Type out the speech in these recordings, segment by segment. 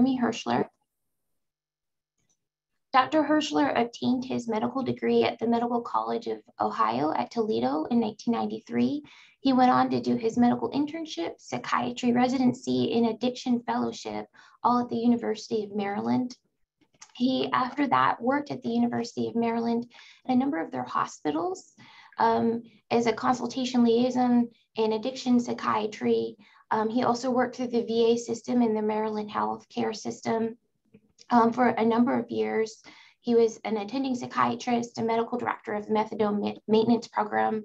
Jeremy Herschler. Dr. Herschler obtained his medical degree at the Medical College of Ohio at Toledo in 1993. He went on to do his medical internship, psychiatry residency, and addiction fellowship, all at the University of Maryland. He, after that, worked at the University of Maryland at a number of their hospitals um, as a consultation liaison in addiction psychiatry. Um, he also worked through the VA system and the Maryland health care system um, for a number of years. He was an attending psychiatrist, a medical director of the methadone maintenance program,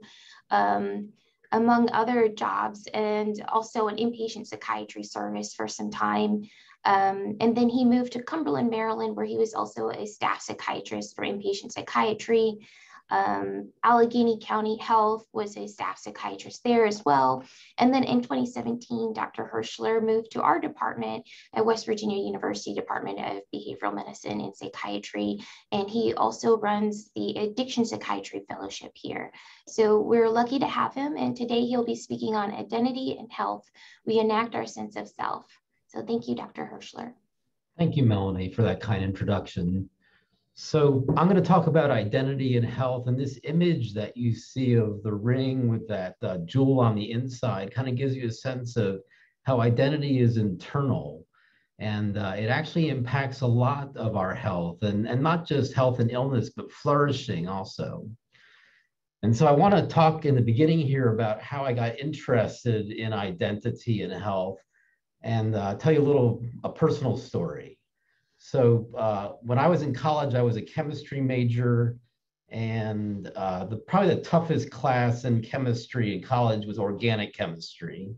um, among other jobs, and also an inpatient psychiatry service for some time. Um, and then he moved to Cumberland, Maryland, where he was also a staff psychiatrist for inpatient psychiatry. Um, Allegheny County Health was a staff psychiatrist there as well. And then in 2017, Dr. Herschler moved to our department at West Virginia University Department of Behavioral Medicine and Psychiatry. And he also runs the Addiction Psychiatry Fellowship here. So we're lucky to have him. And today he'll be speaking on identity and health. We enact our sense of self. So thank you, Dr. Herschler. Thank you, Melanie, for that kind introduction. So I'm going to talk about identity and health, and this image that you see of the ring with that uh, jewel on the inside kind of gives you a sense of how identity is internal, and uh, it actually impacts a lot of our health, and, and not just health and illness, but flourishing also. And so I want to talk in the beginning here about how I got interested in identity and health, and uh, tell you a little a personal story. So uh, when I was in college, I was a chemistry major, and uh, the probably the toughest class in chemistry in college was organic chemistry.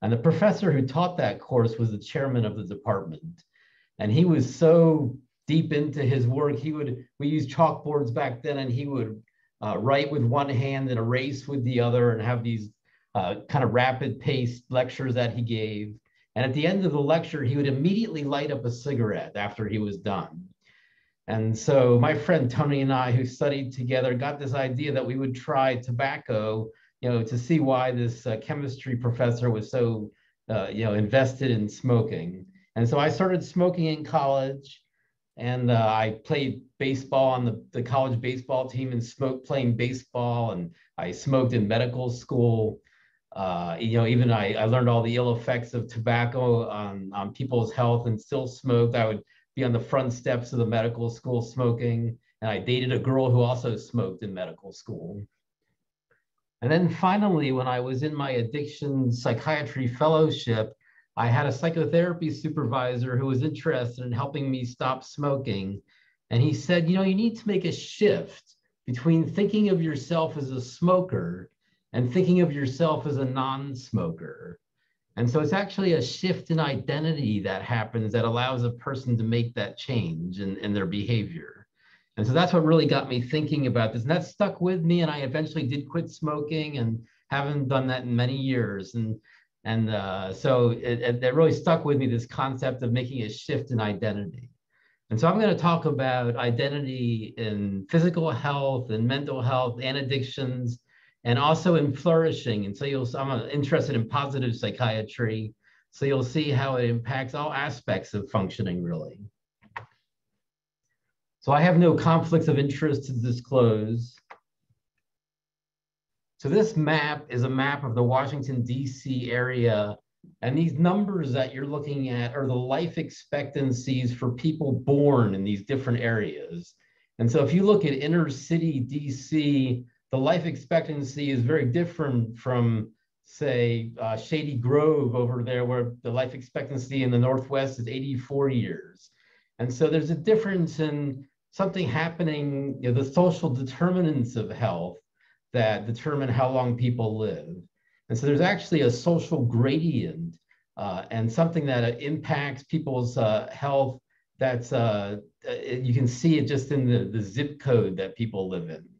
And the professor who taught that course was the chairman of the department, and he was so deep into his work. He would we used chalkboards back then, and he would uh, write with one hand and erase with the other, and have these uh, kind of rapid paced lectures that he gave. And at the end of the lecture, he would immediately light up a cigarette after he was done. And so my friend Tony and I, who studied together, got this idea that we would try tobacco, you know, to see why this uh, chemistry professor was so, uh, you know, invested in smoking. And so I started smoking in college, and uh, I played baseball on the, the college baseball team and smoked playing baseball, and I smoked in medical school. Uh, you know, even I, I learned all the ill effects of tobacco on, on people's health and still smoked. I would be on the front steps of the medical school smoking. And I dated a girl who also smoked in medical school. And then finally, when I was in my addiction psychiatry fellowship, I had a psychotherapy supervisor who was interested in helping me stop smoking. And he said, you know, you need to make a shift between thinking of yourself as a smoker and thinking of yourself as a non-smoker. And so it's actually a shift in identity that happens that allows a person to make that change in, in their behavior. And so that's what really got me thinking about this. And that stuck with me. And I eventually did quit smoking and haven't done that in many years. And and uh, so it, it, it really stuck with me, this concept of making a shift in identity. And so I'm going to talk about identity in physical health and mental health and addictions and also in flourishing. And so you'll, I'm uh, interested in positive psychiatry. So you'll see how it impacts all aspects of functioning really. So I have no conflicts of interest to disclose. So this map is a map of the Washington, DC area. And these numbers that you're looking at are the life expectancies for people born in these different areas. And so if you look at inner city DC, the life expectancy is very different from, say, uh, Shady Grove over there, where the life expectancy in the Northwest is 84 years. And so there's a difference in something happening, you know, the social determinants of health that determine how long people live. And so there's actually a social gradient uh, and something that uh, impacts people's uh, health that's, uh, uh, you can see it just in the, the zip code that people live in.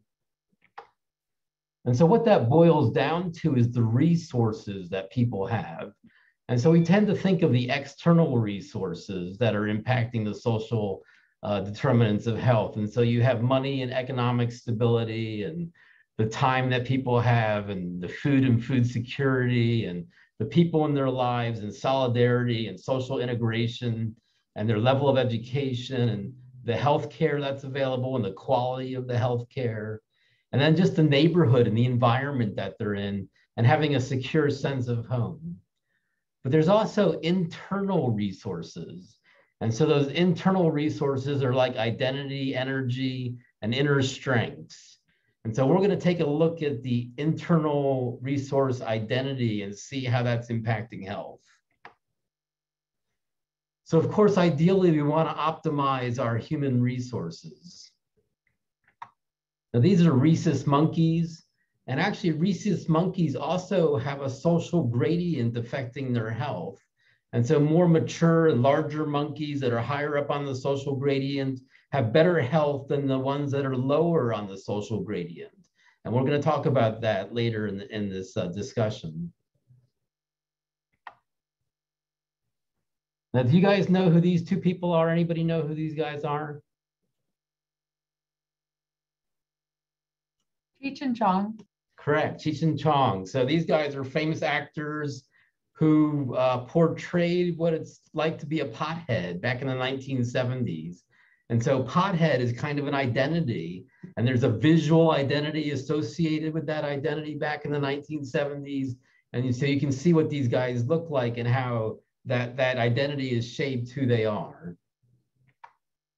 And so what that boils down to is the resources that people have. And so we tend to think of the external resources that are impacting the social uh, determinants of health. And so you have money and economic stability and the time that people have and the food and food security and the people in their lives and solidarity and social integration. and their level of education and the health care that's available and the quality of the health care. And then just the neighborhood and the environment that they're in and having a secure sense of home. But there's also internal resources. And so those internal resources are like identity, energy, and inner strengths. And so we're going to take a look at the internal resource identity and see how that's impacting health. So of course, ideally, we want to optimize our human resources. Now, these are rhesus monkeys. And actually, rhesus monkeys also have a social gradient affecting their health. And so more mature and larger monkeys that are higher up on the social gradient have better health than the ones that are lower on the social gradient. And we're going to talk about that later in, the, in this uh, discussion. Now, do you guys know who these two people are? Anybody know who these guys are? Cheech and Chong. Correct, Cheech and Chong. So these guys are famous actors who uh, portrayed what it's like to be a pothead back in the 1970s. And so pothead is kind of an identity, and there's a visual identity associated with that identity back in the 1970s. And so you can see what these guys look like and how that, that identity is shaped who they are.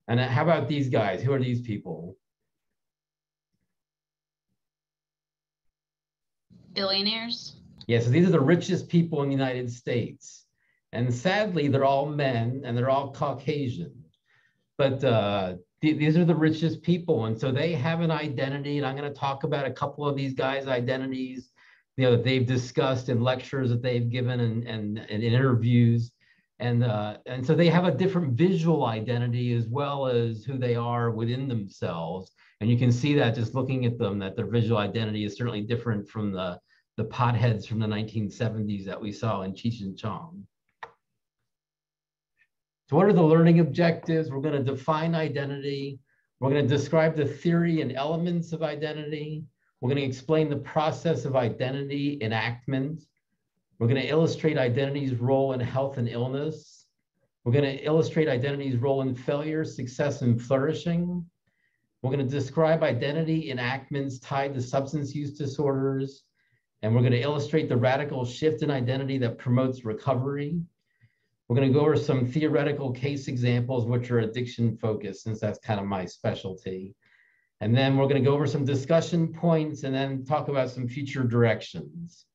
And how about these guys? Who are these people? Billionaires? Yeah, so these are the richest people in the United States. And sadly, they're all men and they're all Caucasian. But uh, th these are the richest people. And so they have an identity. And I'm going to talk about a couple of these guys' identities you know, that they've discussed in lectures that they've given and, and, and in interviews. And, uh, and so they have a different visual identity as well as who they are within themselves. And you can see that just looking at them, that their visual identity is certainly different from the, the potheads from the 1970s that we saw in Cheech and Chong. So what are the learning objectives? We're going to define identity. We're going to describe the theory and elements of identity. We're going to explain the process of identity enactment. We're going to illustrate identity's role in health and illness. We're going to illustrate identity's role in failure, success, and flourishing. We're going to describe identity enactments tied to substance use disorders. And we're going to illustrate the radical shift in identity that promotes recovery. We're going to go over some theoretical case examples, which are addiction focused, since that's kind of my specialty. And then we're going to go over some discussion points and then talk about some future directions.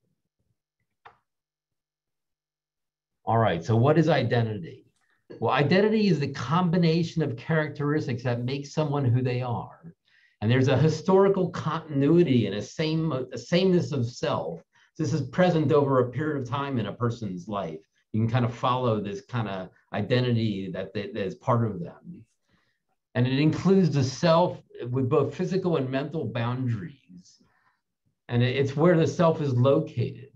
All right, so what is identity? Well, identity is the combination of characteristics that make someone who they are. And there's a historical continuity and a, same, a sameness of self. This is present over a period of time in a person's life. You can kind of follow this kind of identity that, that is part of them. And it includes the self with both physical and mental boundaries. And it's where the self is located.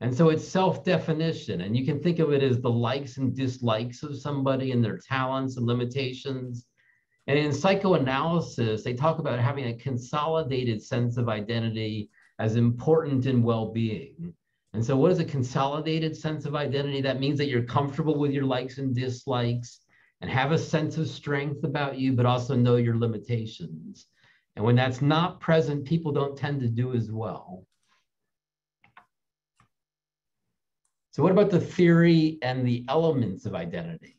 And so it's self definition. And you can think of it as the likes and dislikes of somebody and their talents and limitations. And in psychoanalysis, they talk about having a consolidated sense of identity as important in well being. And so, what is a consolidated sense of identity? That means that you're comfortable with your likes and dislikes and have a sense of strength about you, but also know your limitations. And when that's not present, people don't tend to do as well. So, what about the theory and the elements of identity?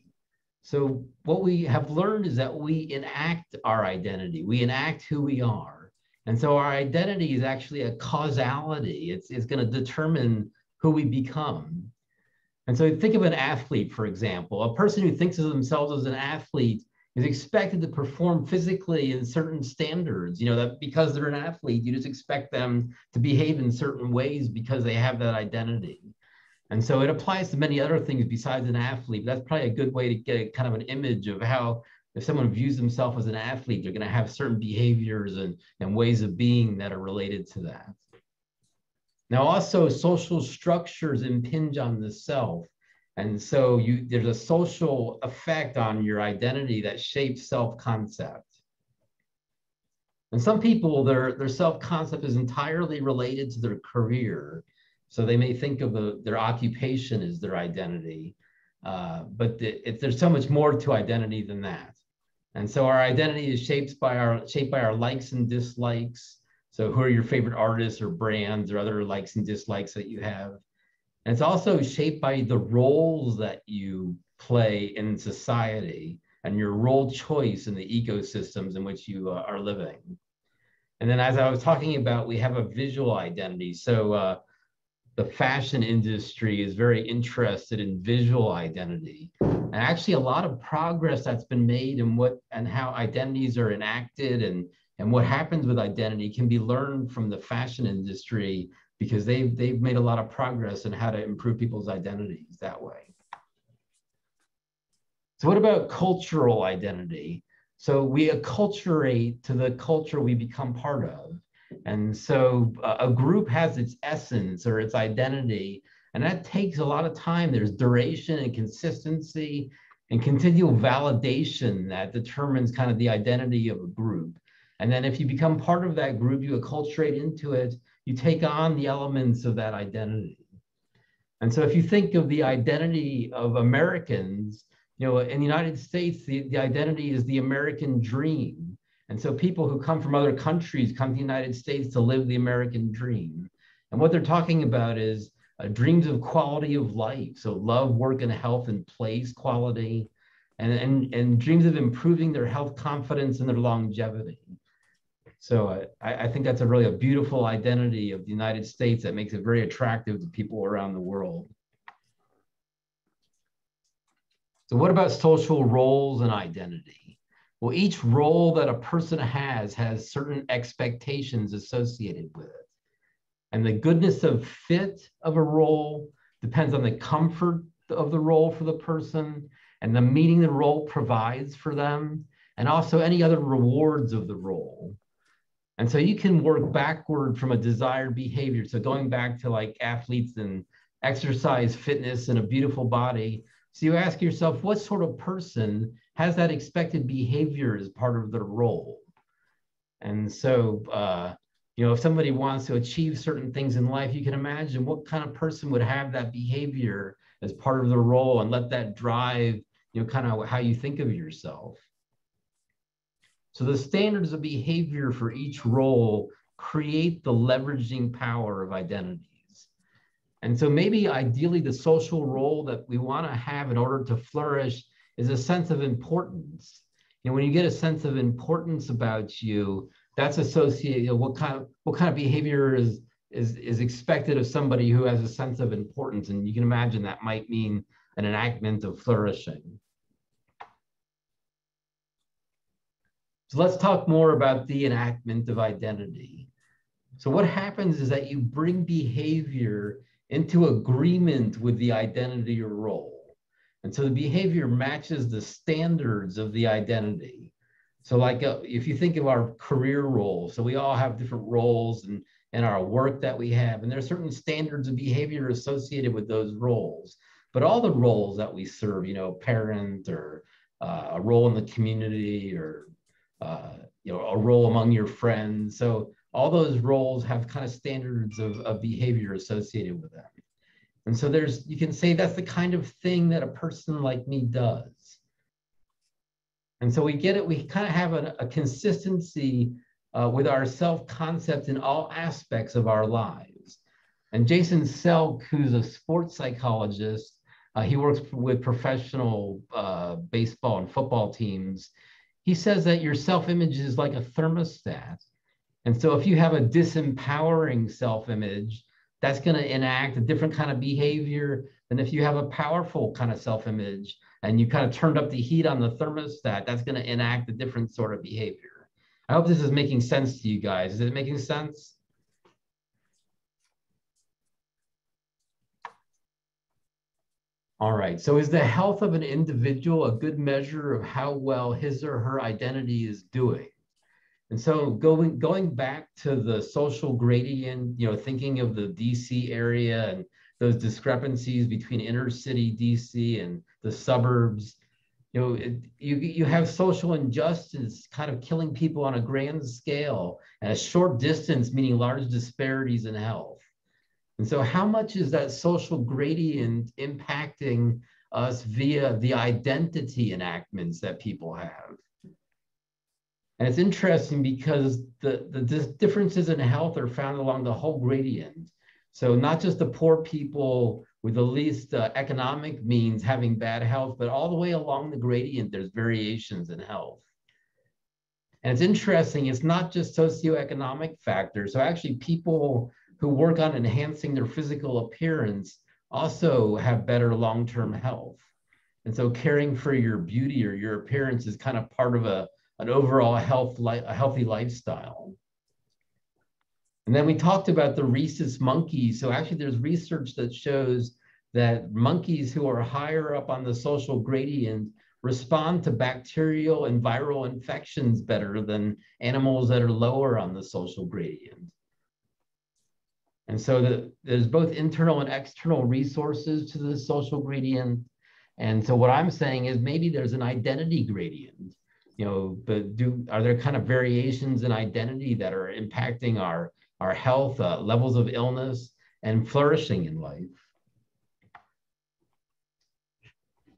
So, what we have learned is that we enact our identity, we enact who we are. And so, our identity is actually a causality, it's, it's going to determine who we become. And so think of an athlete, for example. A person who thinks of themselves as an athlete is expected to perform physically in certain standards. You know, that because they're an athlete, you just expect them to behave in certain ways because they have that identity. And so it applies to many other things besides an athlete. That's probably a good way to get kind of an image of how if someone views themselves as an athlete, they're going to have certain behaviors and, and ways of being that are related to that. Now, also social structures impinge on the self. And so you, there's a social effect on your identity that shapes self-concept. And some people, their, their self-concept is entirely related to their career. So they may think of a, their occupation as their identity. Uh, but the, it, there's so much more to identity than that. And so our identity is shaped by our shaped by our likes and dislikes. So who are your favorite artists or brands or other likes and dislikes that you have? And it's also shaped by the roles that you play in society and your role choice in the ecosystems in which you uh, are living. And then as I was talking about, we have a visual identity. So uh, the fashion industry is very interested in visual identity. And actually a lot of progress that's been made in what and how identities are enacted and, and what happens with identity can be learned from the fashion industry because they've, they've made a lot of progress in how to improve people's identities that way. So what about cultural identity? So we acculturate to the culture we become part of. And so uh, a group has its essence or its identity, and that takes a lot of time. There's duration and consistency and continual validation that determines kind of the identity of a group. And then if you become part of that group, you acculturate into it, you take on the elements of that identity. And so if you think of the identity of Americans, you know, in the United States, the, the identity is the American dream. And so people who come from other countries come to the United States to live the American dream. And what they're talking about is uh, dreams of quality of life. So love, work, and health and place quality, and, and, and dreams of improving their health confidence and their longevity. So uh, I, I think that's a really a beautiful identity of the United States that makes it very attractive to people around the world. So what about social roles and identity? Well, each role that a person has has certain expectations associated with it. And the goodness of fit of a role depends on the comfort of the role for the person and the meaning the role provides for them, and also any other rewards of the role. And so you can work backward from a desired behavior. So going back to like athletes and exercise, fitness, and a beautiful body, so you ask yourself, what sort of person has that expected behavior as part of their role? And so, uh, you know, if somebody wants to achieve certain things in life, you can imagine what kind of person would have that behavior as part of their role and let that drive, you know, kind of how you think of yourself. So the standards of behavior for each role create the leveraging power of identity. And so maybe ideally the social role that we want to have in order to flourish is a sense of importance. Know, when you get a sense of importance about you, that's associated, you know, what kind of what kind of behavior is is is expected of somebody who has a sense of importance. And you can imagine that might mean an enactment of flourishing. So let's talk more about the enactment of identity. So what happens is that you bring behavior into agreement with the identity or role. And so the behavior matches the standards of the identity. So like uh, if you think of our career roles, so we all have different roles and, and our work that we have, and there are certain standards of behavior associated with those roles. But all the roles that we serve, you know, parent or uh, a role in the community or, uh, you know, a role among your friends. So all those roles have kind of standards of, of behavior associated with them. And so there's, you can say that's the kind of thing that a person like me does. And so we get it, we kind of have a, a consistency uh, with our self-concept in all aspects of our lives. And Jason Selk, who's a sports psychologist, uh, he works with professional uh, baseball and football teams. He says that your self-image is like a thermostat. And so if you have a disempowering self-image, that's going to enact a different kind of behavior than if you have a powerful kind of self-image and you kind of turned up the heat on the thermostat, that's going to enact a different sort of behavior. I hope this is making sense to you guys. Is it making sense? All right, so is the health of an individual a good measure of how well his or her identity is doing? And so going going back to the social gradient, you know, thinking of the DC area and those discrepancies between inner city DC and the suburbs, you know, it, you you have social injustice kind of killing people on a grand scale at a short distance, meaning large disparities in health. And so, how much is that social gradient impacting us via the identity enactments that people have. And it's interesting because the, the differences in health are found along the whole gradient. So not just the poor people with the least uh, economic means having bad health, but all the way along the gradient, there's variations in health. And it's interesting, it's not just socioeconomic factors. So actually people who work on enhancing their physical appearance also have better long-term health. And so caring for your beauty or your appearance is kind of part of a, an overall health, a healthy lifestyle. And then we talked about the rhesus monkeys. So actually there's research that shows that monkeys who are higher up on the social gradient respond to bacterial and viral infections better than animals that are lower on the social gradient. And so the, there's both internal and external resources to the social gradient. And so what I'm saying is maybe there's an identity gradient, you know, but do are there kind of variations in identity that are impacting our, our health, uh, levels of illness, and flourishing in life?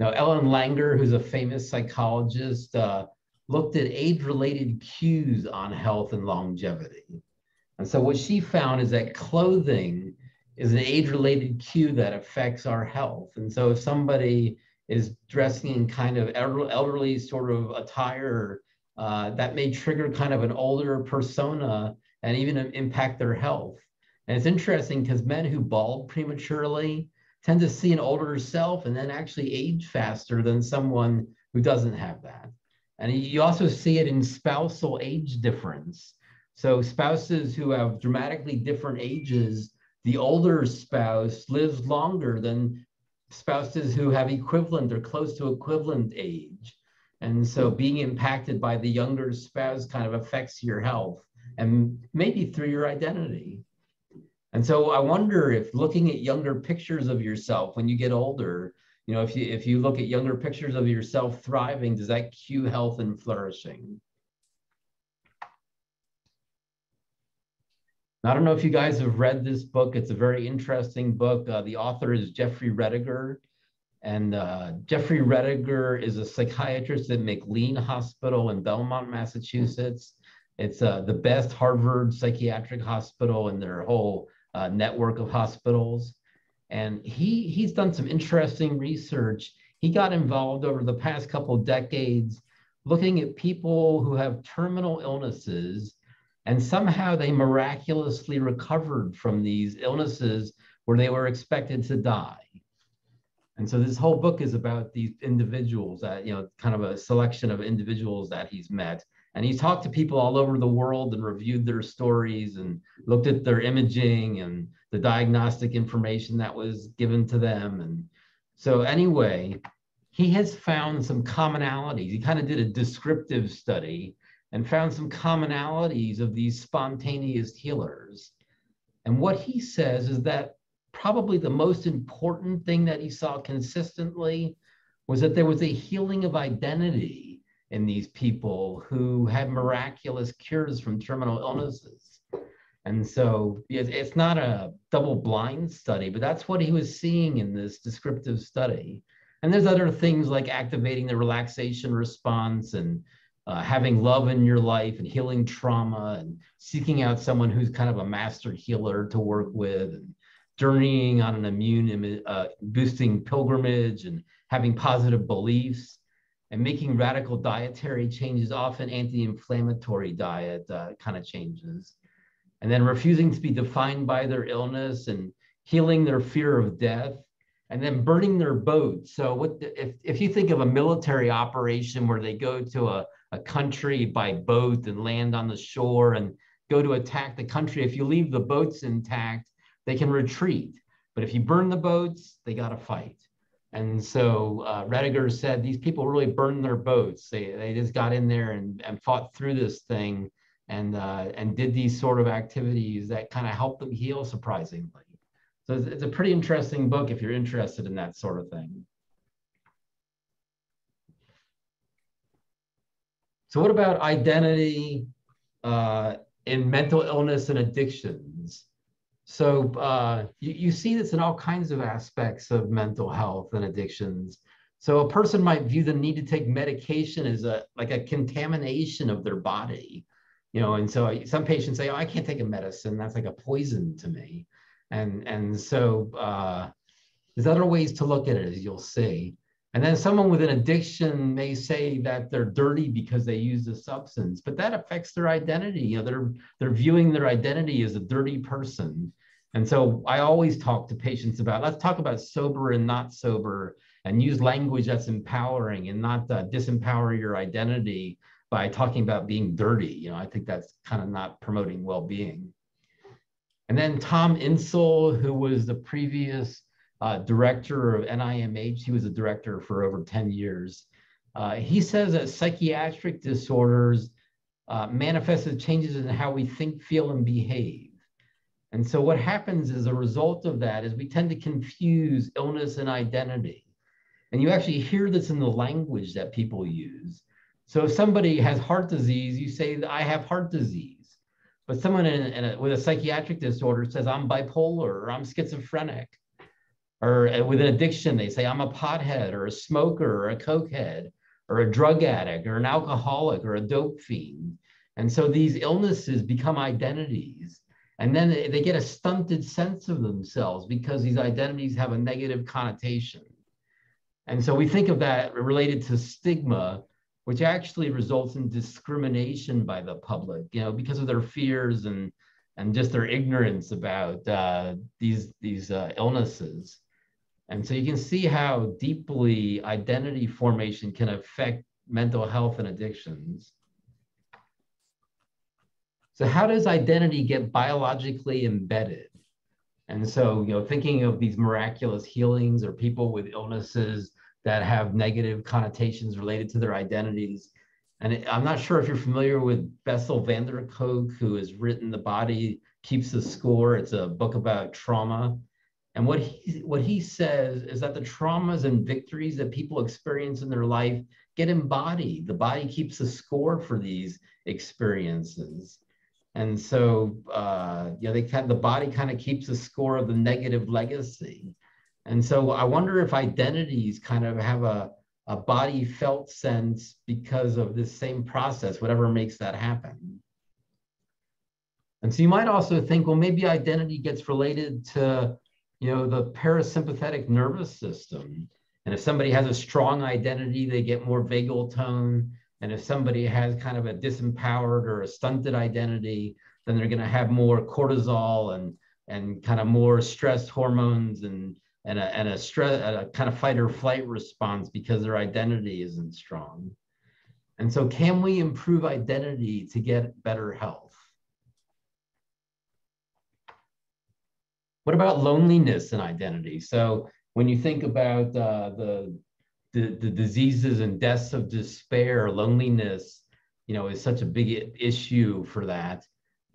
Now, Ellen Langer, who's a famous psychologist, uh, looked at age-related cues on health and longevity. And so what she found is that clothing is an age-related cue that affects our health. And so if somebody is dressing in kind of elderly sort of attire, uh, that may trigger kind of an older persona and even impact their health. And it's interesting because men who bald prematurely tend to see an older self and then actually age faster than someone who doesn't have that. And you also see it in spousal age difference. So spouses who have dramatically different ages, the older spouse lives longer than spouses who have equivalent or close to equivalent age. And so hmm. being impacted by the younger spouse kind of affects your health and maybe through your identity. And so I wonder if looking at younger pictures of yourself when you get older, you know, if you if you look at younger pictures of yourself thriving, does that cue health and flourishing? I don't know if you guys have read this book. It's a very interesting book. Uh, the author is Jeffrey Rediger. And uh, Jeffrey Rediger is a psychiatrist at McLean Hospital in Belmont, Massachusetts. It's uh, the best Harvard psychiatric hospital in their whole uh, network of hospitals. And he, he's done some interesting research. He got involved over the past couple decades looking at people who have terminal illnesses and somehow they miraculously recovered from these illnesses where they were expected to die. And so this whole book is about these individuals that, you know, kind of a selection of individuals that he's met and he talked to people all over the world and reviewed their stories and looked at their imaging and the diagnostic information that was given to them. And so, anyway, he has found some commonalities. He kind of did a descriptive study and found some commonalities of these spontaneous healers. And what he says is that probably the most important thing that he saw consistently was that there was a healing of identity in these people who had miraculous cures from terminal illnesses. And so it's not a double blind study, but that's what he was seeing in this descriptive study. And there's other things like activating the relaxation response and uh, having love in your life and healing trauma and seeking out someone who's kind of a master healer to work with and journeying on an immune uh, boosting pilgrimage and having positive beliefs and making radical dietary changes, often anti-inflammatory diet uh, kind of changes, and then refusing to be defined by their illness and healing their fear of death, and then burning their boat. So what the, if, if you think of a military operation where they go to a, a country by boat and land on the shore and go to attack the country, if you leave the boats intact, they can retreat. But if you burn the boats, they got to fight. And so uh, Rediger said these people really burned their boats. They, they just got in there and, and fought through this thing and, uh, and did these sort of activities that kind of helped them heal surprisingly. So it's, it's, a pretty interesting book if you're interested in that sort of thing. So what about identity uh, in mental illness and addictions? So uh, you, you see this in all kinds of aspects of mental health and addictions. So a person might view the need to take medication as a like a contamination of their body, you know. And so some patients say, "Oh, I can't take a medicine; that's like a poison to me." And and so uh, there's other ways to look at it, as you'll see. And then someone with an addiction may say that they're dirty because they use a substance, but that affects their identity. You know, they're they're viewing their identity as a dirty person. And so I always talk to patients about let's talk about sober and not sober and use language that's empowering and not uh, disempower your identity by talking about being dirty. You know, I think that's kind of not promoting well-being. And then Tom Insel, who was the previous uh, director of NIMH, he was a director for over 10 years. Uh, he says that psychiatric disorders uh, manifest as changes in how we think, feel, and behave. And so what happens as a result of that is we tend to confuse illness and identity. And you actually hear this in the language that people use. So if somebody has heart disease, you say, I have heart disease. But someone in, in a, with a psychiatric disorder says, I'm bipolar or I'm schizophrenic. Or uh, with an addiction, they say, I'm a pothead or a smoker or a cokehead or a drug addict or an alcoholic or a dope fiend. And so these illnesses become identities. And then they get a stunted sense of themselves because these identities have a negative connotation. And so we think of that related to stigma, which actually results in discrimination by the public, you know, because of their fears and and just their ignorance about uh, these these uh, illnesses. And so you can see how deeply identity formation can affect mental health and addictions. So how does identity get biologically embedded? And so, you know, thinking of these miraculous healings or people with illnesses that have negative connotations related to their identities. And I'm not sure if you're familiar with Bessel van der Kolk, who has written The Body Keeps the Score. It's a book about trauma. And what he, what he says is that the traumas and victories that people experience in their life get embodied. The body keeps the score for these experiences. And so, uh, you know, they kind of, the body kind of keeps the score of the negative legacy. And so I wonder if identities kind of have a, a body felt sense because of this same process, whatever makes that happen. And so you might also think, well, maybe identity gets related to, you know, the parasympathetic nervous system. And if somebody has a strong identity, they get more vagal tone. And if somebody has kind of a disempowered or a stunted identity, then they're going to have more cortisol and and kind of more stress hormones and and a, and a stress, a kind of fight or flight response because their identity isn't strong. And so, can we improve identity to get better health? What about loneliness and identity? So, when you think about uh, the, the the diseases and deaths of despair, loneliness, you know, is such a big issue for that.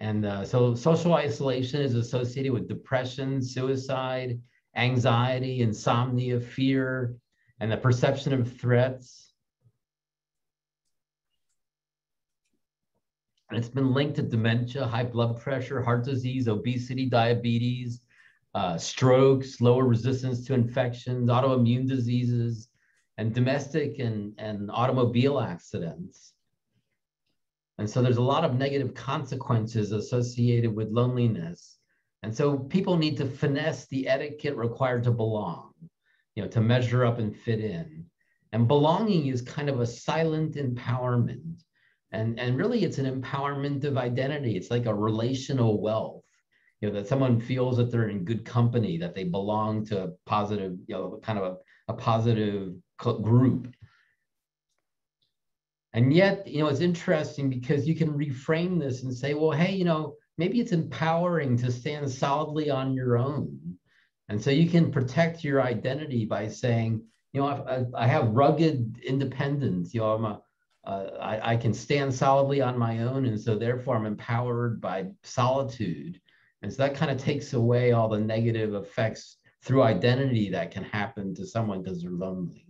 And uh, so, social isolation is associated with depression, suicide, anxiety, insomnia, fear, and the perception of threats. And it's been linked to dementia, high blood pressure, heart disease, obesity, diabetes, uh, strokes, lower resistance to infections, autoimmune diseases, and domestic and, and automobile accidents. And so there's a lot of negative consequences associated with loneliness. And so people need to finesse the etiquette required to belong, you know, to measure up and fit in. And belonging is kind of a silent empowerment. And, and really, it's an empowerment of identity. It's like a relational wealth, you know, that someone feels that they're in good company, that they belong to a positive, you know, kind of a, a positive group. And yet, you know, it's interesting because you can reframe this and say, well, hey, you know, maybe it's empowering to stand solidly on your own. And so you can protect your identity by saying, you know, I, I have rugged independence. You know, I'm a, uh, I, I can stand solidly on my own. And so therefore I'm empowered by solitude. And so that kind of takes away all the negative effects through identity that can happen to someone because they're lonely.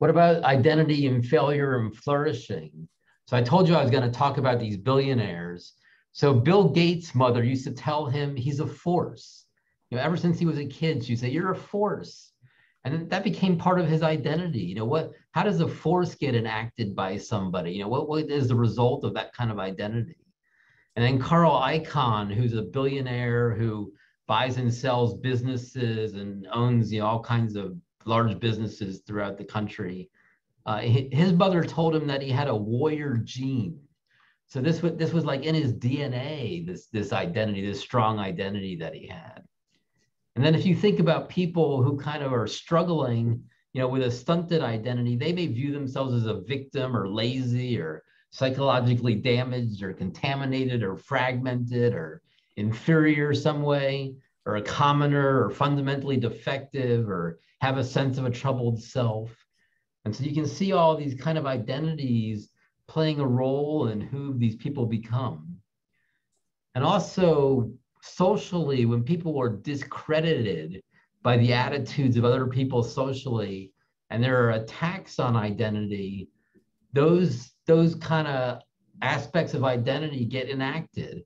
What about identity and failure and flourishing? So I told you I was going to talk about these billionaires. So Bill Gates' mother used to tell him he's a force. You know, ever since he was a kid, she'd say, You're a force. And that became part of his identity. You know, what how does a force get enacted by somebody? You know, what, what is the result of that kind of identity? And then Carl Icahn, who's a billionaire who buys and sells businesses and owns you know, all kinds of large businesses throughout the country. Uh, his mother told him that he had a warrior gene so this was this was like in his DNA, this this identity, this strong identity that he had. And then if you think about people who kind of are struggling, you know, with a stunted identity, they may view themselves as a victim or lazy or psychologically damaged or contaminated or fragmented or inferior some way or a commoner or fundamentally defective or have a sense of a troubled self. And so you can see all these kind of identities playing a role in who these people become. And also, socially, when people are discredited by the attitudes of other people socially, and there are attacks on identity, those, those kind of aspects of identity get enacted.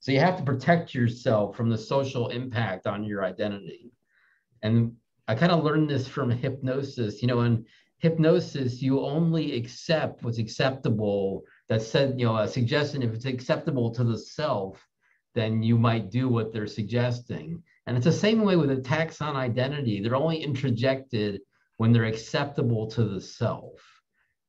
So you have to protect yourself from the social impact on your identity. And I kind of learned this from hypnosis. You know, in hypnosis, you only accept what's acceptable. That said, you know, a suggestion, if it's acceptable to the self, then you might do what they're suggesting. And it's the same way with attacks on identity. They're only interjected when they're acceptable to the self.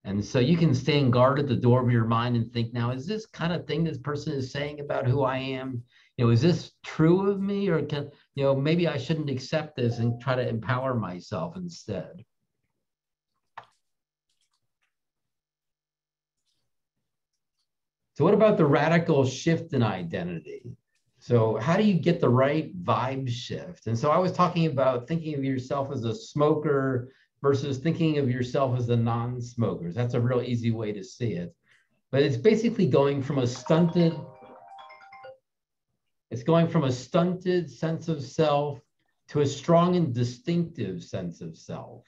And so you can stand guard at the door of your mind and think, now, is this kind of thing this person is saying about who I am? You know, is this true of me? Or can, you know, maybe I shouldn't accept this and try to empower myself instead. So what about the radical shift in identity? So how do you get the right vibe shift? And so I was talking about thinking of yourself as a smoker versus thinking of yourself as a non smoker. That's a real easy way to see it. But it's basically going from a stunted, it's going from a stunted sense of self to a strong and distinctive sense of self.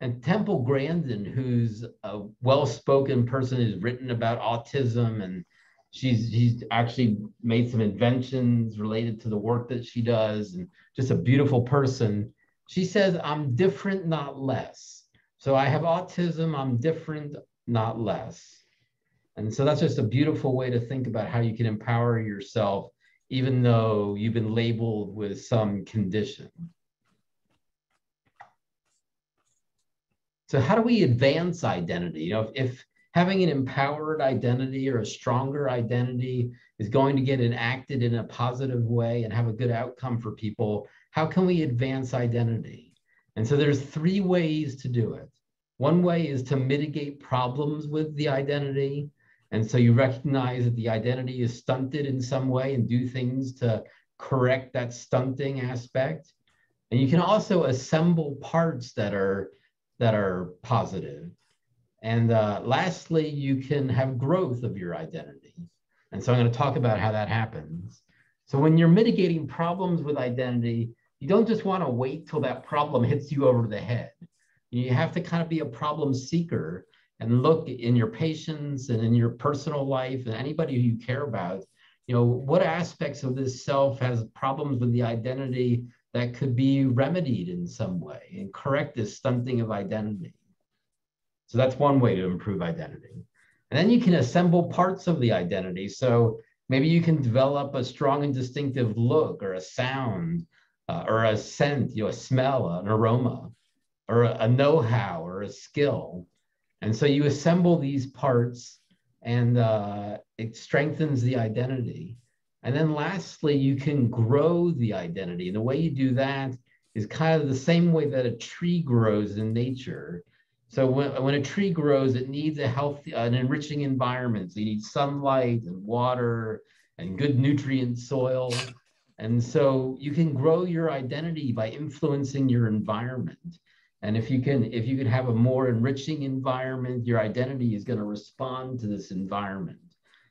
And Temple Grandin, who's a well-spoken person who's written about autism and she's she's actually made some inventions related to the work that she does and just a beautiful person. She says, I'm different, not less. So I have autism, I'm different, not less. And so that's just a beautiful way to think about how you can empower yourself, even though you've been labeled with some condition. So how do we advance identity? You know, if, if having an empowered identity or a stronger identity is going to get enacted in a positive way and have a good outcome for people, how can we advance identity? And so there's three ways to do it. One way is to mitigate problems with the identity. And so you recognize that the identity is stunted in some way and do things to correct that stunting aspect. And you can also assemble parts that are that are positive. And uh, lastly, you can have growth of your identity. And so I'm going to talk about how that happens. So when you're mitigating problems with identity, you don't just want to wait till that problem hits you over the head. You have to kind of be a problem seeker and look in your patients and in your personal life and anybody who you care about, you know, what aspects of this self has problems with the identity that could be remedied in some way and correct this stunting of identity. So that's one way to improve identity. And then you can assemble parts of the identity. So maybe you can develop a strong and distinctive look or a sound uh, or a scent, you know, a smell, an aroma, or a, a know-how or a skill. And so you assemble these parts and uh, it strengthens the identity. And then lastly, you can grow the identity. And the way you do that is kind of the same way that a tree grows in nature. So when, when a tree grows, it needs a healthy, an enriching environment. So you need sunlight and water and good nutrient soil. And so you can grow your identity by influencing your environment. And if you can, if you can have a more enriching environment, your identity is going to respond to this environment.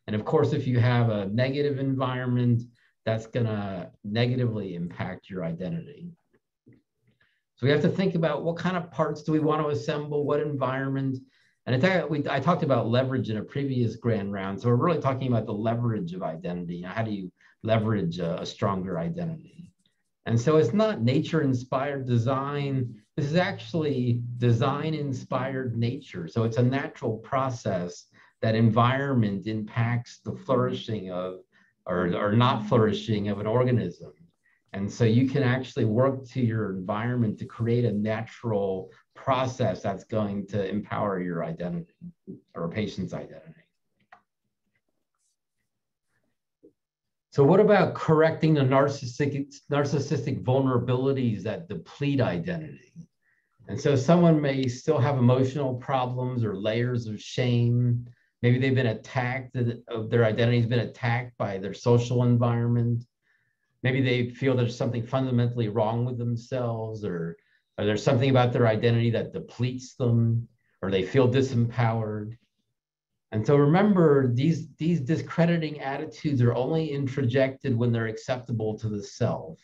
And of course, if you have a negative environment, that's going to negatively impact your identity. So we have to think about what kind of parts do we want to assemble, what environment. And it's, we, I talked about leverage in a previous grand round. So we're really talking about the leverage of identity. How do you leverage a, a stronger identity? And so it's not nature inspired design. This is actually design inspired nature. So it's a natural process that environment impacts the flourishing of or, or not flourishing of an organism. And so you can actually work to your environment to create a natural process that's going to empower your identity or a patient's identity. So what about correcting the narcissistic, narcissistic vulnerabilities that deplete identity? And so someone may still have emotional problems or layers of shame. Maybe they've been attacked, their identity has been attacked by their social environment maybe they feel there's something fundamentally wrong with themselves or, or there's something about their identity that depletes them or they feel disempowered. And so remember these these discrediting attitudes are only introjected when they're acceptable to the self.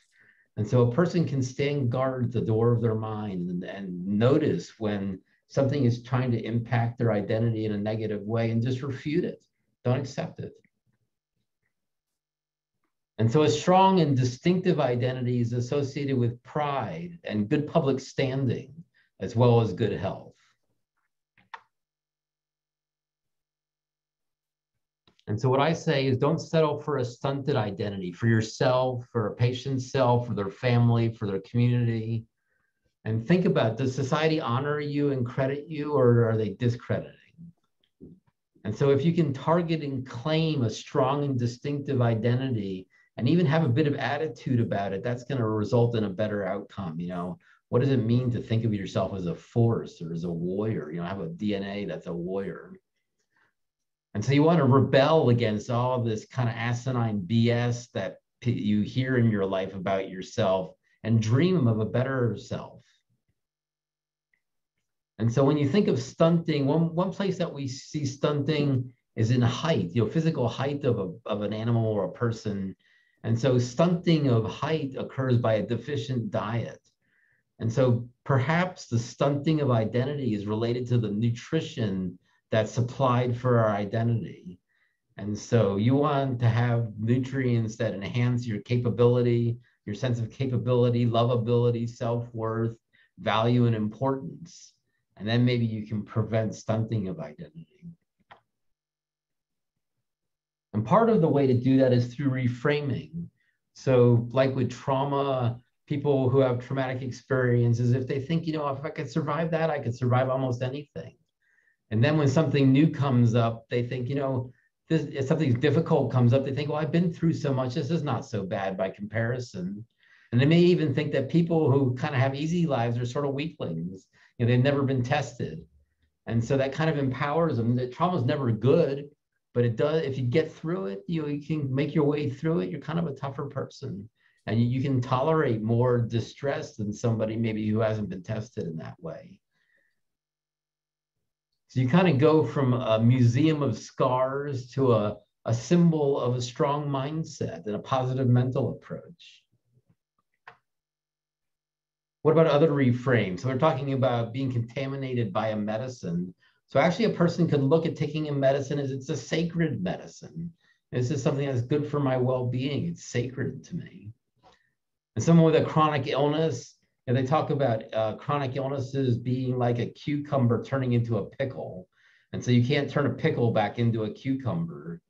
And so a person can stand guard at the door of their mind and, and notice when something is trying to impact their identity in a negative way and just refute it. Don't accept it and so a strong and distinctive identity is associated with pride and good public standing, as well as good health. And so what I say is don't settle for a stunted identity for yourself, for a patient's self, for their family, for their community. And think about, does society honor you and credit you or are they discrediting? And so if you can target and claim a strong and distinctive identity, and even have a bit of attitude about it, that's going to result in a better outcome. You know, what does it mean to think of yourself as a force or as a warrior? You know, have a DNA that's a warrior. And so you want to rebel against all this kind of asinine BS that you hear in your life about yourself and dream of a better self. And so when you think of stunting, one, one place that we see stunting is in height, you know, physical height of, a, of an animal or a person and so stunting of height occurs by a deficient diet. And so perhaps the stunting of identity is related to the nutrition that's supplied for our identity. And so you want to have nutrients that enhance your capability, your sense of capability, lovability, self worth, value, and importance. And then maybe you can prevent stunting of identity. And part of the way to do that is through reframing. So, like with trauma, people who have traumatic experiences, if they think, you know, if I could survive that, I could survive almost anything. And then when something new comes up, they think, you know, this, if something difficult comes up, they think, well, I've been through so much. This is not so bad by comparison. And they may even think that people who kind of have easy lives are sort of weaklings. You know, they've never been tested. And so that kind of empowers them. That trauma is never good but it does if you get through it you, you can make your way through it you're kind of a tougher person. And you, you can tolerate more distress than somebody maybe who hasn't been tested in that way. So you kind of go from a museum of scars to a, a symbol of a strong mindset and a positive mental approach. What about other reframes? So we're talking about being contaminated by a medicine so actually a person could look at taking a medicine as it's a sacred medicine. This is something that's good for my well-being. It's sacred to me. And someone with a chronic illness, and they talk about uh, chronic illnesses being like a cucumber turning into a pickle. And so you can't turn a pickle back into a cucumber.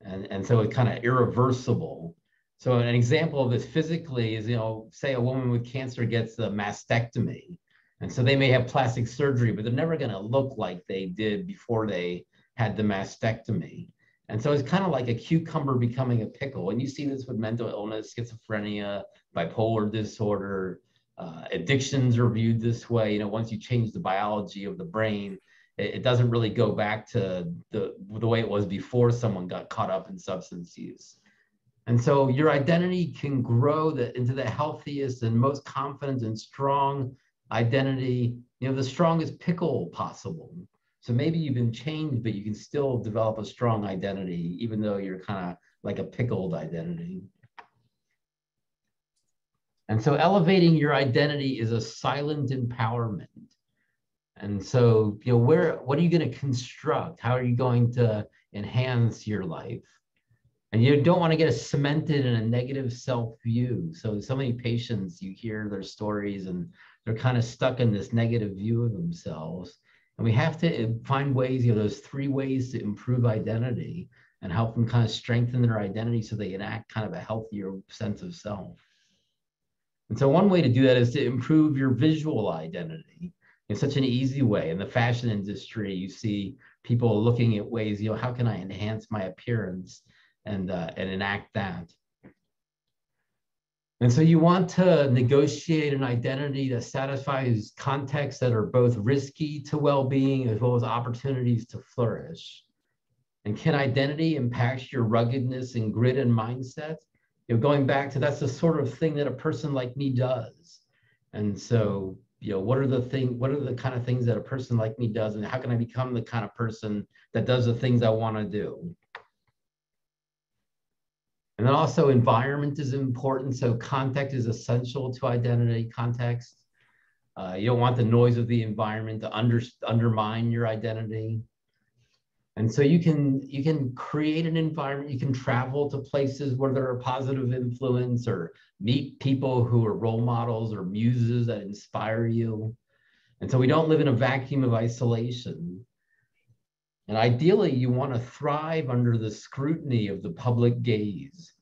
And, and so it's kind of irreversible. So an example of this physically is, you know, say a woman with cancer gets a mastectomy and so they may have plastic surgery, but they're never going to look like they did before they had the mastectomy. And so it's kind of like a cucumber becoming a pickle. And you see this with mental illness, schizophrenia, bipolar disorder, uh, addictions are viewed this way. You know, once you change the biology of the brain, it, it doesn't really go back to the, the way it was before someone got caught up in substance use. And so your identity can grow the, into the healthiest and most confident and strong identity, you know, the strongest pickle possible. So maybe you've been changed, but you can still develop a strong identity, even though you're kind of like a pickled identity. And so elevating your identity is a silent empowerment. And so, you know, where, what are you going to construct? How are you going to enhance your life? And you don't want to get cemented in a negative self view. So, so many patients, you hear their stories and they're kind of stuck in this negative view of themselves. And we have to find ways, you know, those three ways to improve identity and help them kind of strengthen their identity so they enact kind of a healthier sense of self. And so one way to do that is to improve your visual identity in such an easy way. In the fashion industry, you see people looking at ways, you know, how can I enhance my appearance and, uh, and enact that? And so you want to negotiate an identity that satisfies contexts that are both risky to well-being as well as opportunities to flourish. And can identity impact your ruggedness and grit and mindset? You know, going back to that's the sort of thing that a person like me does. And so, you know, what are the thing, what are the kind of things that a person like me does, and how can I become the kind of person that does the things I want to do? And then also environment is important. So context is essential to identity context. Uh, you don't want the noise of the environment to under, undermine your identity. And so you can you can create an environment. You can travel to places where there are positive influence, or meet people who are role models or muses that inspire you. And so we don't live in a vacuum of isolation. And ideally, you want to thrive under the scrutiny of the public gaze.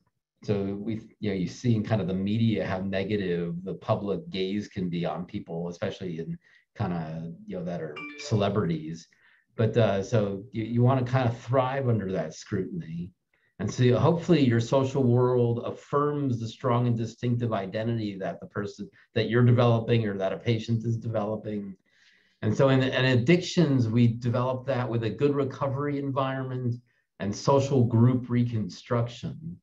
So we, you know, you see in kind of the media how negative the public gaze can be on people, especially in kind of you know that are celebrities. But uh, so you, you want to kind of thrive under that scrutiny. And so hopefully your social world affirms the strong and distinctive identity that the person that you're developing or that a patient is developing and so in, in addictions, we develop that with a good recovery environment and social group reconstruction.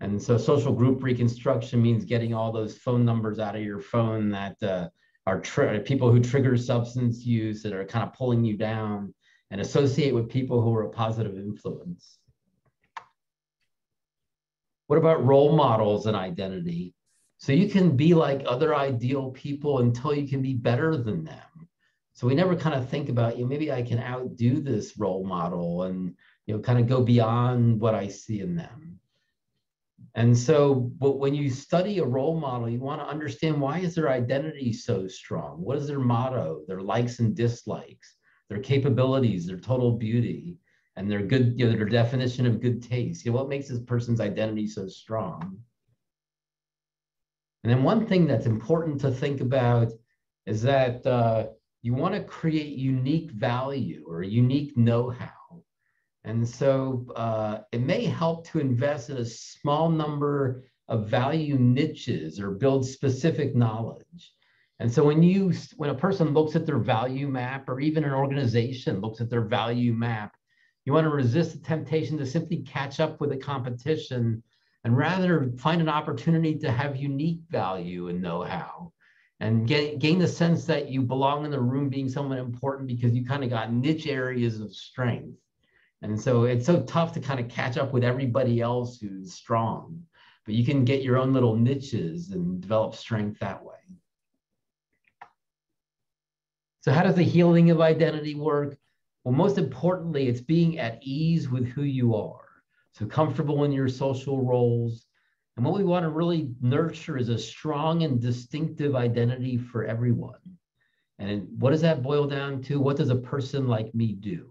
And so social group reconstruction means getting all those phone numbers out of your phone that uh, are people who trigger substance use that are kind of pulling you down and associate with people who are a positive influence. What about role models and identity? So you can be like other ideal people until you can be better than them. So we never kind of think about, you know, maybe I can outdo this role model and, you know, kind of go beyond what I see in them. And so, but when you study a role model, you want to understand why is their identity so strong? What is their motto, their likes and dislikes, their capabilities, their total beauty, and their good, you know, their definition of good taste. You know, what makes this person's identity so strong? And then one thing that's important to think about is that uh, you want to create unique value or unique know-how. And so uh, it may help to invest in a small number of value niches or build specific knowledge. And so when you when a person looks at their value map or even an organization looks at their value map, you want to resist the temptation to simply catch up with the competition and rather find an opportunity to have unique value and know-how and get, gain the sense that you belong in the room being someone important because you kind of got niche areas of strength. And so it's so tough to kind of catch up with everybody else who's strong, but you can get your own little niches and develop strength that way. So how does the healing of identity work? Well, most importantly, it's being at ease with who you are. So comfortable in your social roles, and what we want to really nurture is a strong and distinctive identity for everyone. And what does that boil down to? What does a person like me do?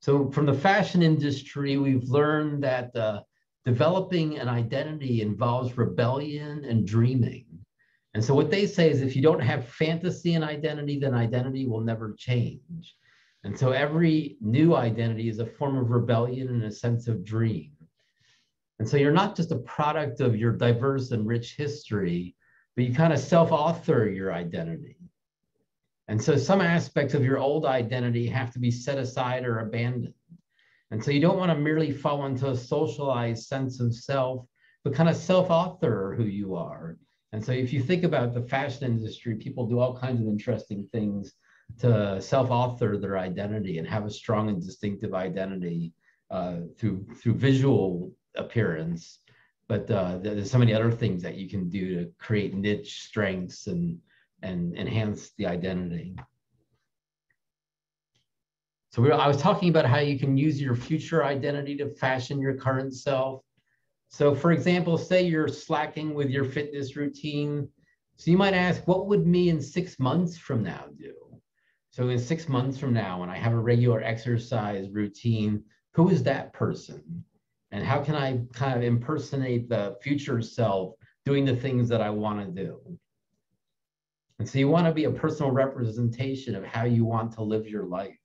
So from the fashion industry, we've learned that uh, developing an identity involves rebellion and dreaming. And so what they say is if you don't have fantasy and identity, then identity will never change. And so every new identity is a form of rebellion and a sense of dream. And so you're not just a product of your diverse and rich history, but you kind of self author your identity. And so some aspects of your old identity have to be set aside or abandoned. And so you don't want to merely fall into a socialized sense of self, but kind of self author who you are. And so if you think about the fashion industry, people do all kinds of interesting things to self-author their identity and have a strong and distinctive identity uh, through through visual appearance. But uh, there's so many other things that you can do to create niche strengths and and enhance the identity. So we, I was talking about how you can use your future identity to fashion your current self. So for example, say you're slacking with your fitness routine. So you might ask, what would me in six months from now do? So in six months from now, when I have a regular exercise routine, who is that person? And how can I kind of impersonate the future self doing the things that I want to do? And so you want to be a personal representation of how you want to live your life.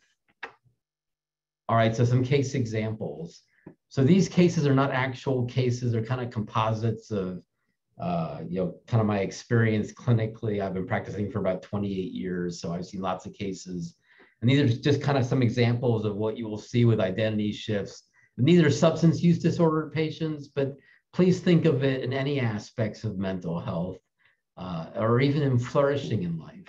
All right, so some case examples. So these cases are not actual cases, they're kind of composites of, uh, you know, kind of my experience clinically. I've been practicing for about 28 years, so I've seen lots of cases. And these are just kind of some examples of what you will see with identity shifts. And these are substance use disorder patients, but please think of it in any aspects of mental health uh, or even in flourishing in life.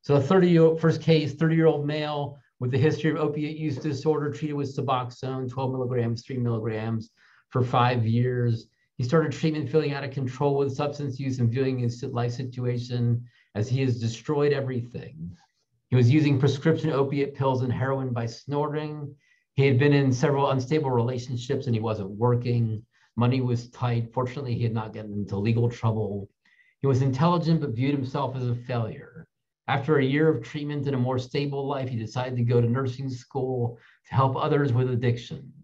So a 30 year old first case, 30 year old male with a history of opiate use disorder treated with Suboxone, 12 milligrams, three milligrams for five years. He started treatment feeling out of control with substance use and viewing his life situation as he has destroyed everything. He was using prescription opiate pills and heroin by snorting. He had been in several unstable relationships and he wasn't working. Money was tight. Fortunately, he had not gotten into legal trouble. He was intelligent, but viewed himself as a failure. After a year of treatment and a more stable life, he decided to go to nursing school to help others with addictions.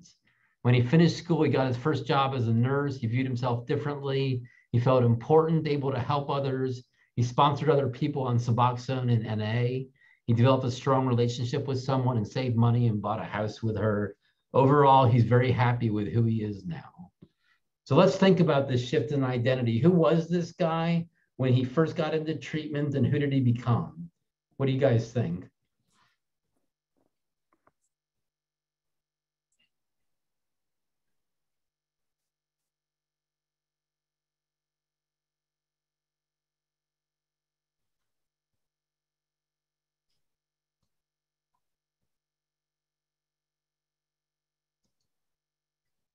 When he finished school, he got his first job as a nurse. He viewed himself differently. He felt important, able to help others. He sponsored other people on Suboxone and NA. He developed a strong relationship with someone and saved money and bought a house with her. Overall, he's very happy with who he is now. So let's think about this shift in identity. Who was this guy when he first got into treatment and who did he become? What do you guys think?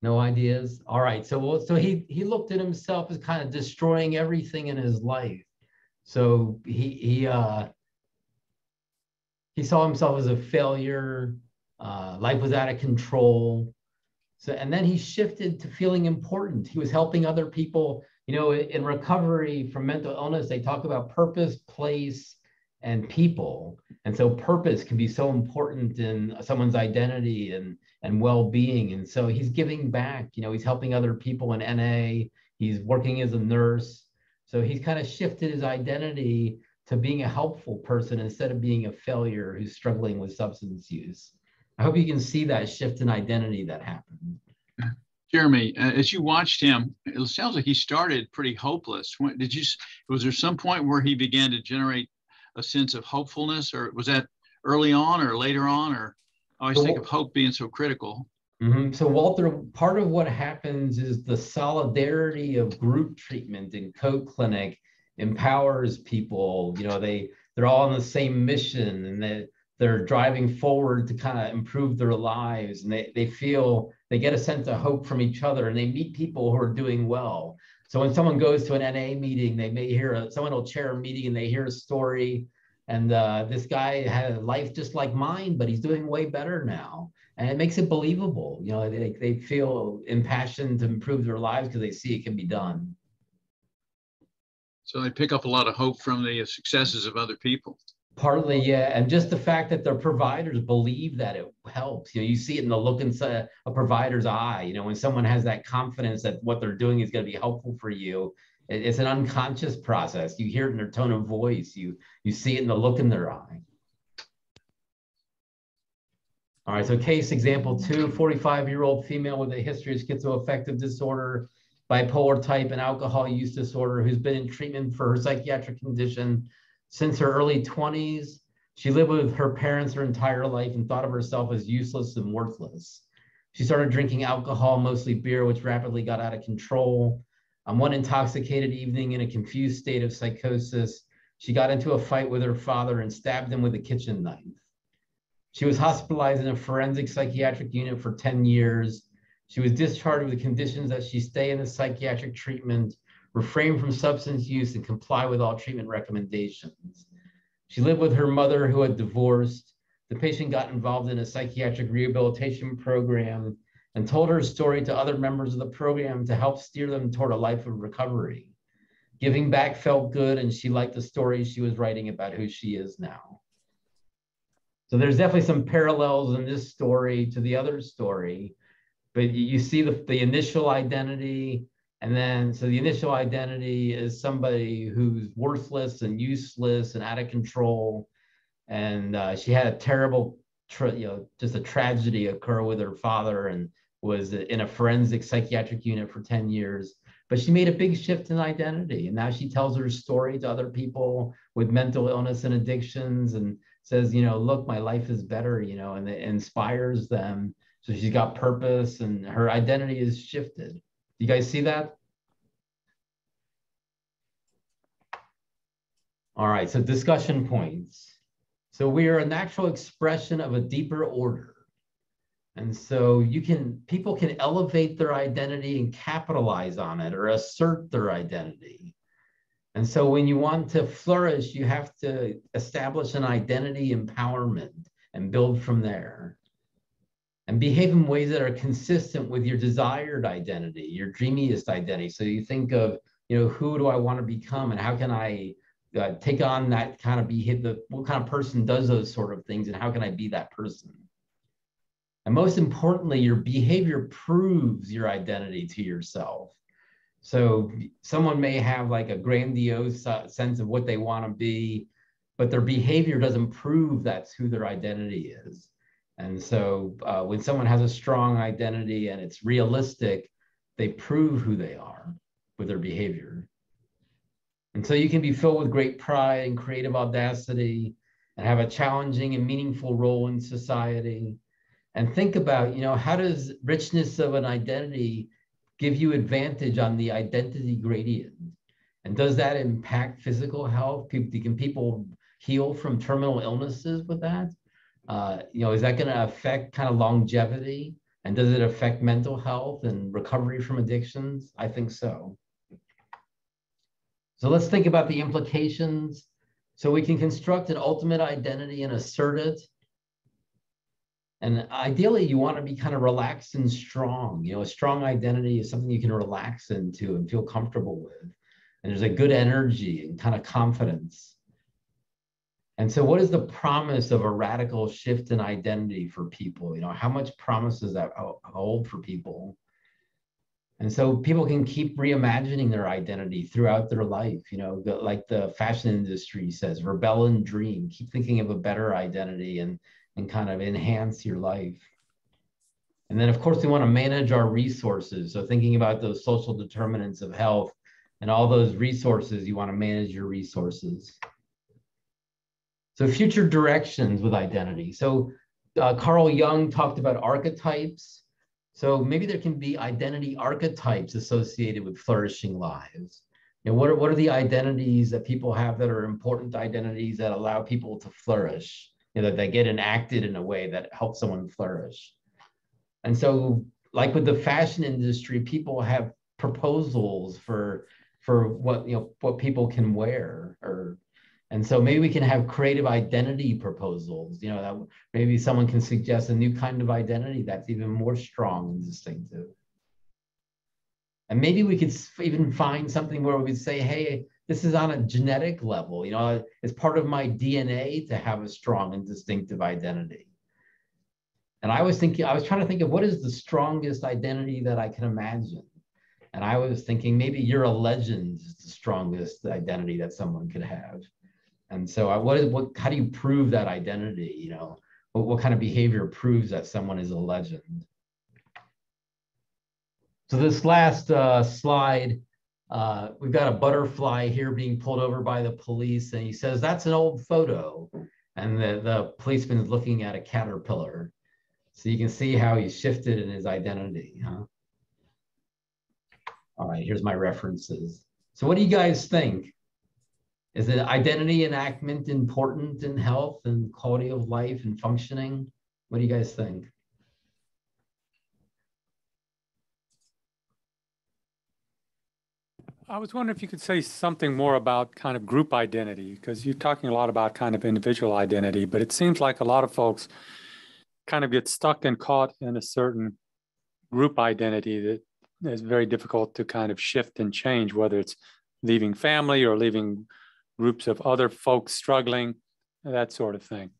No ideas. All right. So so he he looked at himself as kind of destroying everything in his life. So he he uh he saw himself as a failure. Uh, life was out of control. So and then he shifted to feeling important. He was helping other people. You know, in recovery from mental illness, they talk about purpose, place, and people. And so purpose can be so important in someone's identity and, and well-being. And so he's giving back, you know, he's helping other people in NA, he's working as a nurse. So he's kind of shifted his identity to being a helpful person instead of being a failure who's struggling with substance use. I hope you can see that shift in identity that happened. Jeremy, uh, as you watched him, it sounds like he started pretty hopeless. When, did you? Was there some point where he began to generate a sense of hopefulness, or was that early on or later on? Or I always so, think of hope being so critical. Mm-hmm. So Walter, part of what happens is the solidarity of group treatment in COAT Clinic empowers people. You know, they they're all on the same mission and they they're driving forward to kind of improve their lives and they, they feel they get a sense of hope from each other and they meet people who are doing well so when someone goes to an NA meeting, they may hear a, someone will chair a meeting and they hear a story. And uh, this guy had a life just like mine, but he's doing way better now. And it makes it believable. You know, they, they feel impassioned to improve their lives because they see it can be done. So they pick up a lot of hope from the successes of other people. Partly, yeah, and just the fact that their providers believe that it helps. You know, you see it in the look inside a provider's eye. You know, when someone has that confidence that what they're doing is going to be helpful for you, it's an unconscious process. You hear it in their tone of voice. You you see it in the look in their eye. All right, so case example two, 45-year-old female with a history of schizoaffective disorder, bipolar type, and alcohol use disorder who's been in treatment for her psychiatric condition since her early 20s, she lived with her parents her entire life and thought of herself as useless and worthless. She started drinking alcohol, mostly beer, which rapidly got out of control. On one intoxicated evening, in a confused state of psychosis, she got into a fight with her father and stabbed him with a kitchen knife. She was hospitalized in a forensic psychiatric unit for 10 years. She was discharged with conditions that she stay in the psychiatric treatment refrain from substance use, and comply with all treatment recommendations. She lived with her mother who had divorced. The patient got involved in a psychiatric rehabilitation program and told her story to other members of the program to help steer them toward a life of recovery. Giving back felt good, and she liked the stories she was writing about who she is now. So there's definitely some parallels in this story to the other story, but you see the, the initial identity, and then so the initial identity is somebody who's worthless and useless and out of control, and uh, she had a terrible, you know, just a tragedy occur with her father, and was in a forensic psychiatric unit for 10 years. But she made a big shift in identity. And now she tells her story to other people with mental illness and addictions and says you know look my life is better you know and it inspires them. So she's got purpose and her identity is shifted you guys see that all right so discussion points so we are a natural expression of a deeper order and so you can people can elevate their identity and capitalize on it or assert their identity. And so when you want to flourish, you have to establish an identity empowerment and build from there. And behave in ways that are consistent with your desired identity, your dreamiest identity. So you think of, you know, who do I want to become and how can I uh, take on that kind of behavior? What kind of person does those sort of things and how can I be that person? And most importantly, your behavior proves your identity to yourself. So someone may have like a grandiose sense of what they want to be, but their behavior doesn't prove that's who their identity is. And so uh, when someone has a strong identity and it's realistic, they prove who they are with their behavior. And so you can be filled with great pride and creative audacity and have a challenging and meaningful role in society and think about, you know, how does richness of an identity give you advantage on the identity gradient? And does that impact physical health? Can people heal from terminal illnesses with that? Uh, you know, is that going to affect kind of longevity? And does it affect mental health and recovery from addictions? I think so. So let's think about the implications. So we can construct an ultimate identity and assert it and ideally, you want to be kind of relaxed and strong. You know, a strong identity is something you can relax into and feel comfortable with. And there's a good energy and kind of confidence. And so, what is the promise of a radical shift in identity for people? You know, how much promise does that hold for people? And so people can keep reimagining their identity throughout their life. You know, the, like the fashion industry says, rebel and dream. Keep thinking of a better identity and and kind of enhance your life. And then, of course, we want to manage our resources. So, thinking about those social determinants of health and all those resources, you want to manage your resources. So, future directions with identity. So, uh, Carl Jung talked about archetypes. So, maybe there can be identity archetypes associated with flourishing lives. You know, what are, what are the identities that people have that are important identities that allow people to flourish? you know, that they get enacted in a way that helps someone flourish. And so, like with the fashion industry, people have proposals for for what you know what people can wear or and so maybe we can have creative identity proposals you know that maybe someone can suggest a new kind of identity that's even more strong and distinctive and maybe we could even find something where we could say hey this is on a genetic level. You know, it's part of my DNA to have a strong and distinctive identity. And I was thinking, I was trying to think of what is the strongest identity that I can imagine. And I was thinking maybe you're a legend is the strongest identity that someone could have. And so I, what is what how do you prove that identity? You know, what, what kind of behavior proves that someone is a legend? So this last uh, slide uh, we've got a butterfly here being pulled over by the police, and he says, That's an old photo. And the, the policeman is looking at a caterpillar. So you can see how he's shifted in his identity. Huh? All right, here's my references. So, what do you guys think? Is the identity enactment important in health and quality of life and functioning? What do you guys think? I was wondering if you could say something more about kind of group identity, because you're talking a lot about kind of individual identity, but it seems like a lot of folks kind of get stuck and caught in a certain group identity that is very difficult to kind of shift and change, whether it's leaving family or leaving groups of other folks struggling, that sort of thing.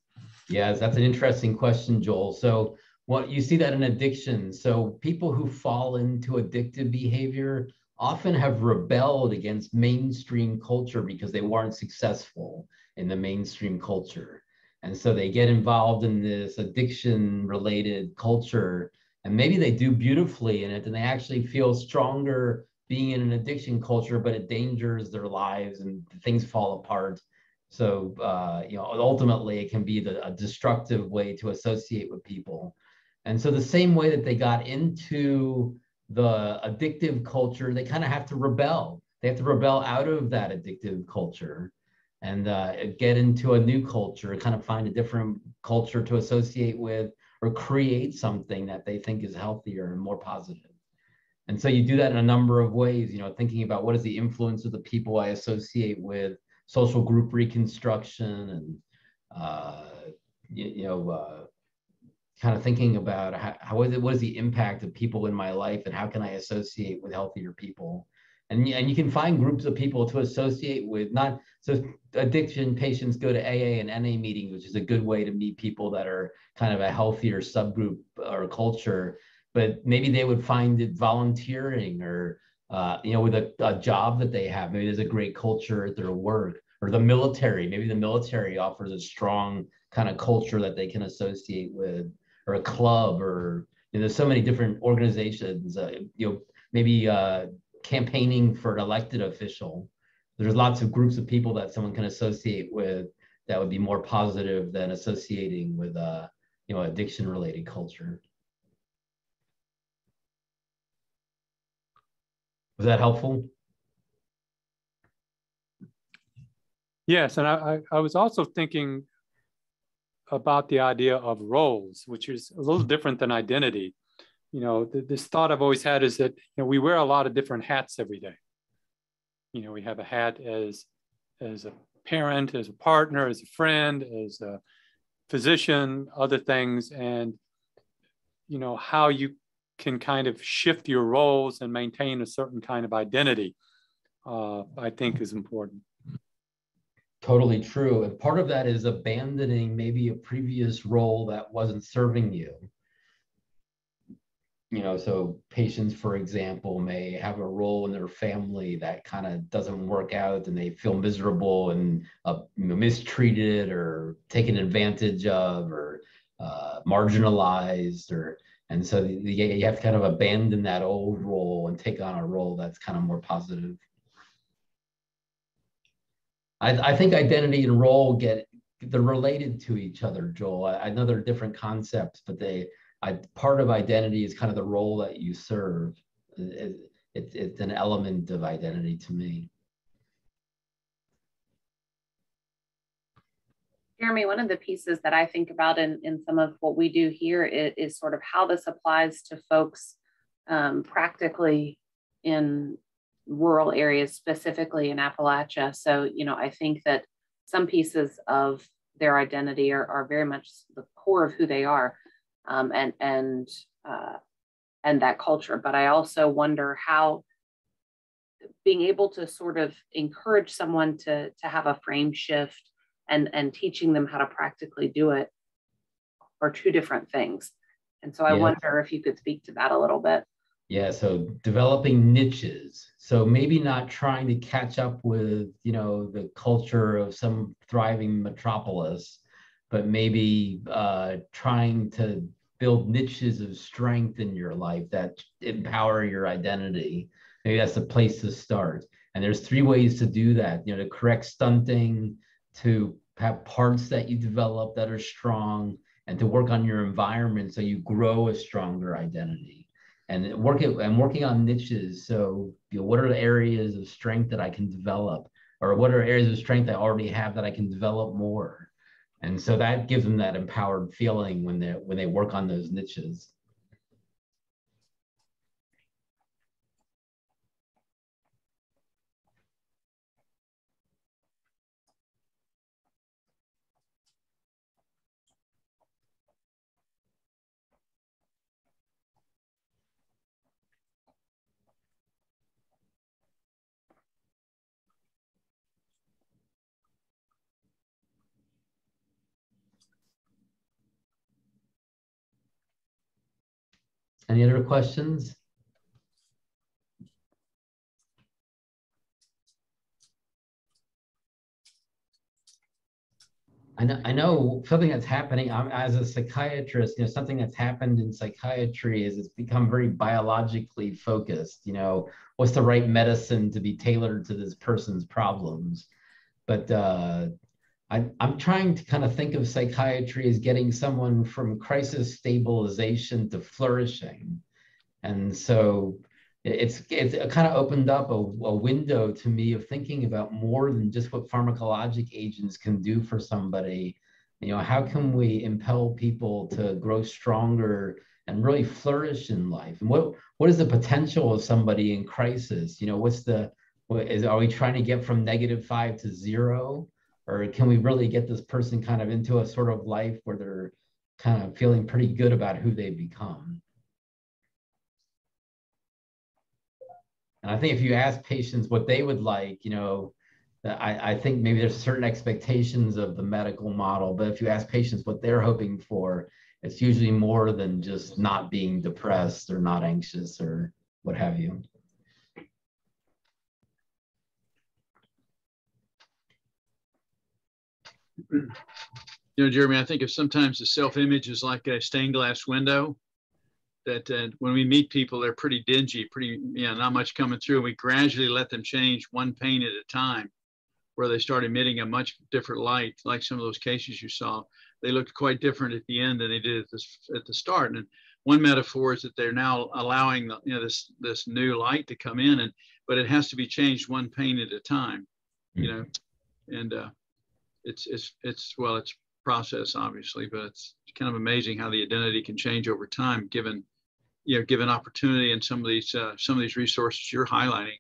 Yes, that's an interesting question, Joel. So what you see that in addiction. So people who fall into addictive behavior often have rebelled against mainstream culture because they weren't successful in the mainstream culture. And so they get involved in this addiction related culture and maybe they do beautifully in it and they actually feel stronger being in an addiction culture, but it dangers their lives and things fall apart. So, uh, you know, ultimately it can be the, a destructive way to associate with people. And so the same way that they got into the addictive culture, they kind of have to rebel. They have to rebel out of that addictive culture and uh, get into a new culture, kind of find a different culture to associate with or create something that they think is healthier and more positive. And so you do that in a number of ways, you know, thinking about what is the influence of the people I associate with, social group reconstruction, and, uh, you, you know, uh, kind of thinking about how, how is it, what is the impact of people in my life and how can I associate with healthier people? And, and you can find groups of people to associate with, not so addiction patients go to AA and NA meetings, which is a good way to meet people that are kind of a healthier subgroup or culture. But maybe they would find it volunteering or, uh, you know, with a, a job that they have. Maybe there's a great culture at their work or the military. Maybe the military offers a strong kind of culture that they can associate with or a club or you know, there's so many different organizations uh, you know maybe uh, campaigning for an elected official there's lots of groups of people that someone can associate with that would be more positive than associating with a you know addiction related culture was that helpful yes and I, I, I was also thinking about the idea of roles, which is a little different than identity. You know, th- this thought I've always had is that you know we wear a lot of different hats every day. You know, we have a hat as as a parent, as a partner, as a friend, as a physician, other things, and you know how you can kind of shift your roles and maintain a certain kind of identity. Uh, I think is important totally true. And part of that is abandoning maybe a previous role that wasn't serving you. You know, so patients, for example, may have a role in their family that kind of doesn't work out and they feel miserable and uh, mistreated or taken advantage of or uh, marginalized or and so you have to kind of abandon that old role and take on a role that's kind of more positive. I, I think identity and role get they're related to each other, Joel. I, I know they're different concepts, but they I, part of identity is kind of the role that you serve. It, it, it's an element of identity to me. Jeremy, one of the pieces that I think about in, in some of what we do here is, is sort of how this applies to folks um, practically in rural areas, specifically in Appalachia. So, you know, I think that some pieces of their identity are, are very much the core of who they are um, and, and, uh, and that culture. But I also wonder how being able to sort of encourage someone to, to have a frame shift and, and teaching them how to practically do it are two different things. And so I yeah. wonder if you could speak to that a little bit. Yeah, so developing niches. So maybe not trying to catch up with, you know, the culture of some thriving metropolis, but maybe uh, trying to build niches of strength in your life that empower your identity. Maybe that's the place to start. And there's three ways to do that. You know, to correct stunting, to have parts that you develop that are strong, and to work on your environment so you grow a stronger identity and working I'm working on niches. So you know, what are the areas of strength that I can develop, or what are areas of strength I already have that I can develop more? And so that gives them that empowered feeling when they when they work on those niches. Any other questions? I know, I know something that's happening I'm, as a psychiatrist, you know, something that's happened in psychiatry is it's become very biologically focused. You know, what's the right medicine to be tailored to this person's problems? But uh, I, I'm trying to kind of think of psychiatry as getting someone from crisis stabilization to flourishing. And so it's it's kind of opened up a, a, window to me of thinking about more than just what pharmacologic agents can do for somebody. You know how can we impel people to grow stronger and really flourish in life? And what what is the potential of somebody in crisis? You know what's the what is are we trying to get from negative five to zero or can we really get this person kind of into a sort of life where they're kind of feeling pretty good about who they become And I think if you ask patients what they would like, you know, I, I think maybe there's certain expectations of the medical model, but if you ask patients what they're hoping for, it's usually more than just not being depressed or not anxious or what have you. You know, Jeremy, I think if sometimes the self-image is like a stained glass window, that uh, when we meet people, they're pretty dingy, pretty, you know, not much coming through. We gradually let them change one pane at a time where they start emitting a much different light, like some of those cases you saw. They looked quite different at the end than they did at, this, at the start. And one metaphor is that they're now allowing the, you know, this, this new light to come in, and but it has to be changed one pane at a time, you know, and uh, it's, it's, it's, well, it's process obviously, but it's kind of amazing how the identity can change over time given you know, given opportunity and some of these uh, some of these resources you're highlighting.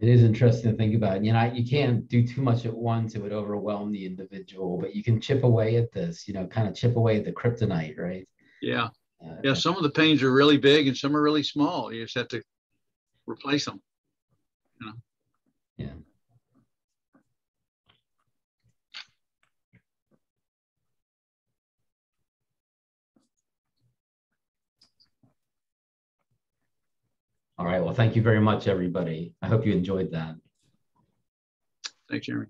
It is interesting to think about. You know, you can't do too much at once; it would overwhelm the individual. But you can chip away at this. You know, kind of chip away at the kryptonite, right? Yeah, uh, yeah. Some of the panes are really big, and some are really small. You just have to replace them. You know? Yeah. All right. Well, thank you very much, everybody. I hope you enjoyed that. Thanks, Jeremy.